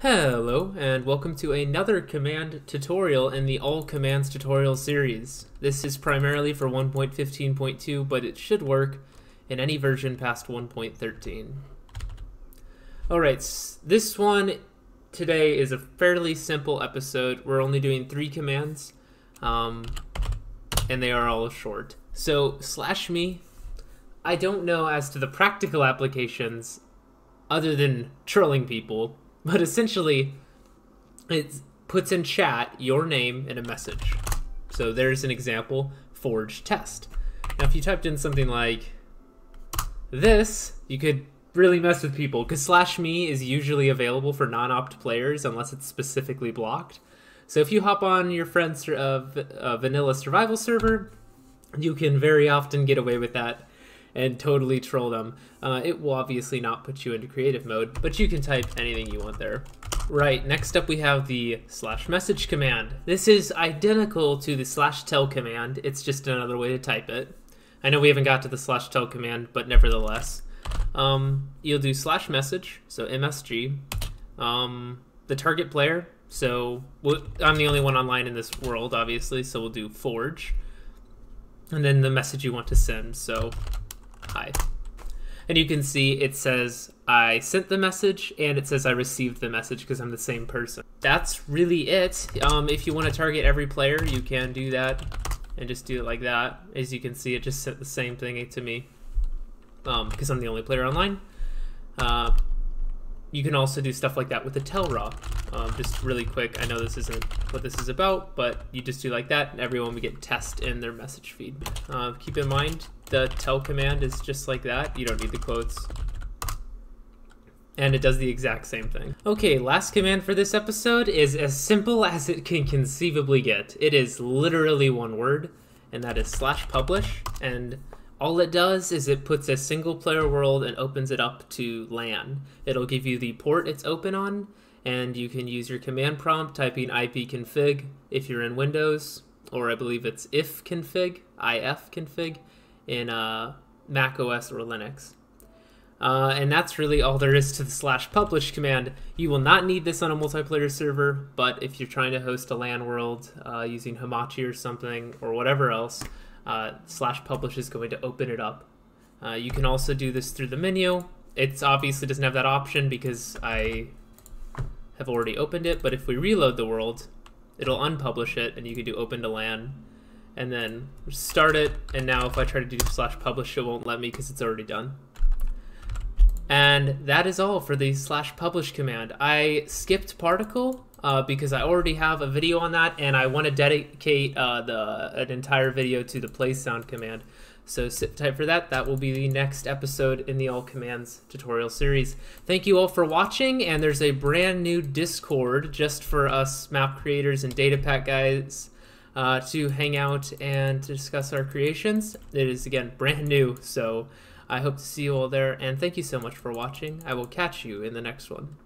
Hello, and welcome to another command tutorial in the All Commands tutorial series. This is primarily for 1.15.2, but it should work in any version past 1.13. Alright, this one today is a fairly simple episode. We're only doing three commands, um, and they are all short. So, slash me, I don't know as to the practical applications other than trolling people but essentially, it puts in chat your name and a message. So there's an example, forge test. Now, if you typed in something like this, you could really mess with people because slash me is usually available for non-opt players unless it's specifically blocked. So if you hop on your friend's uh, uh, vanilla survival server, you can very often get away with that and totally troll them. Uh, it will obviously not put you into creative mode, but you can type anything you want there. Right, next up we have the slash message command. This is identical to the slash tell command, it's just another way to type it. I know we haven't got to the slash tell command, but nevertheless. Um, you'll do slash message, so MSG. Um, the target player, so we'll, I'm the only one online in this world, obviously, so we'll do forge. And then the message you want to send, so hi. And you can see it says I sent the message and it says I received the message because I'm the same person. That's really it. Um, if you want to target every player, you can do that and just do it like that. As you can see, it just sent the same thing to me because um, I'm the only player online. Uh, you can also do stuff like that with the tellraw. Um, just really quick, I know this isn't what this is about, but you just do like that and everyone would get test in their message feed. Uh, keep in mind, the tell command is just like that. You don't need the quotes. And it does the exact same thing. Okay, last command for this episode is as simple as it can conceivably get. It is literally one word, and that is slash publish. And all it does is it puts a single player world and opens it up to LAN. It'll give you the port it's open on, and you can use your command prompt typing ipconfig if you're in Windows, or I believe it's ifconfig, ifconfig, in uh, Mac OS or Linux. Uh, and that's really all there is to the slash publish command. You will not need this on a multiplayer server, but if you're trying to host a LAN world uh, using Hamachi or something or whatever else, uh, slash publish is going to open it up. Uh, you can also do this through the menu. It obviously doesn't have that option because I have already opened it, but if we reload the world, it'll unpublish it and you can do open to LAN and then start it. And now if I try to do slash publish, it won't let me because it's already done. And that is all for the slash publish command. I skipped particle uh, because I already have a video on that and I want to dedicate uh, the an entire video to the play sound command. So sit tight for that. That will be the next episode in the All Commands tutorial series. Thank you all for watching, and there's a brand new Discord just for us map creators and data pack guys uh, to hang out and to discuss our creations. It is, again, brand new, so I hope to see you all there, and thank you so much for watching. I will catch you in the next one.